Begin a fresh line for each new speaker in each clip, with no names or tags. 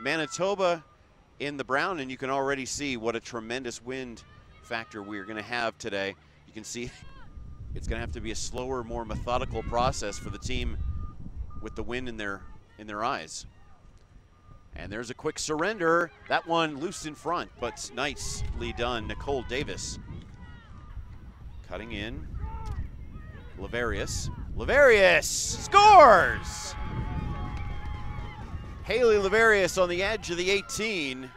Manitoba in the brown, and you can already see what a tremendous wind factor we're going to have today. You can see it's going to have to be a slower, more methodical process for the team with the wind in their in their eyes. And there's a quick surrender. That one loose in front, but nicely done. Nicole Davis cutting in. Laverius. Laverius scores! Haley Laverius on the edge of the 18.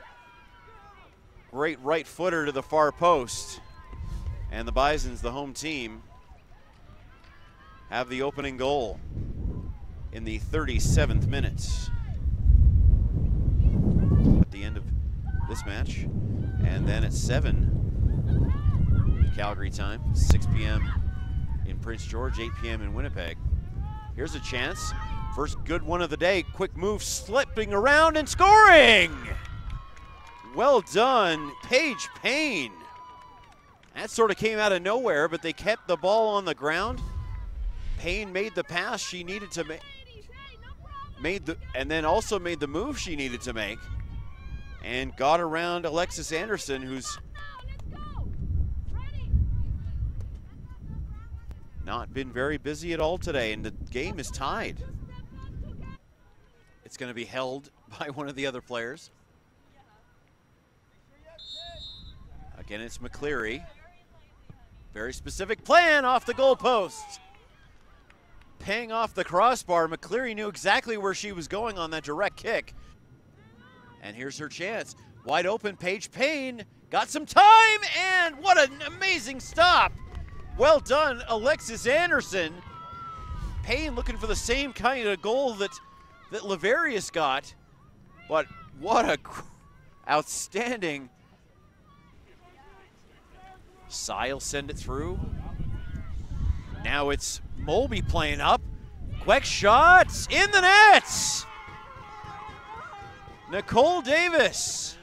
Great right footer to the far post. And the Bisons, the home team, have the opening goal in the 37th minute. At the end of this match. And then at 7 Calgary time, 6 p.m. in Prince George, 8 p.m. in Winnipeg. Here's a chance. First good one of the day. Quick move, slipping around and scoring. Well done, Paige Payne. That sort of came out of nowhere, but they kept the ball on the ground. Payne made the pass she needed to make. Made the and then also made the move she needed to make, and got around Alexis Anderson, who's not been very busy at all today, and the game is tied. It's going to be held by one of the other players. Again, it's McCleary. Very specific plan off the goalpost. Paying off the crossbar. McCleary knew exactly where she was going on that direct kick. And here's her chance. Wide open, Paige Payne got some time, and what an amazing stop. Well done, Alexis Anderson. Payne looking for the same kind of goal that, that Laverius got, but what a outstanding. Sy will send it through. Now it's Molby playing up. Quick shots in the nets. Nicole Davis.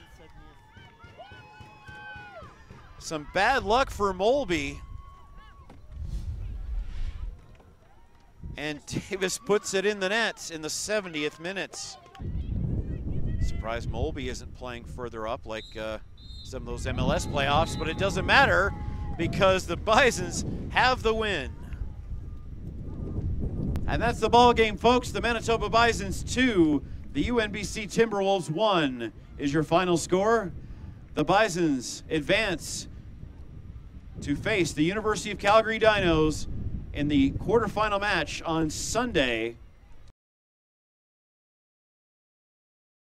Some bad luck for Molby. And Davis puts it in the nets in the 70th minute. Surprised Molby isn't playing further up like uh, some of those MLS playoffs, but it doesn't matter because the Bisons have the win. And that's the ball game, folks. The Manitoba Bisons 2, the UNBC Timberwolves 1 is your final score. The Bisons advance to face the University of Calgary Dinos in the quarterfinal match on Sunday